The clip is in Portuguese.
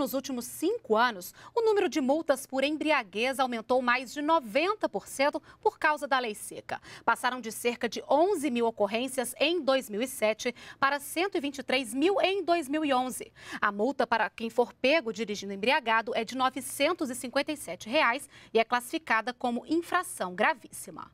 Nos últimos cinco anos, o número de multas por embriaguez aumentou mais de 90% por causa da lei seca. Passaram de cerca de 11 mil ocorrências em 2007 para 123 mil em 2011. A multa para quem for pego dirigindo embriagado é de 957 reais e é classificada como infração gravíssima.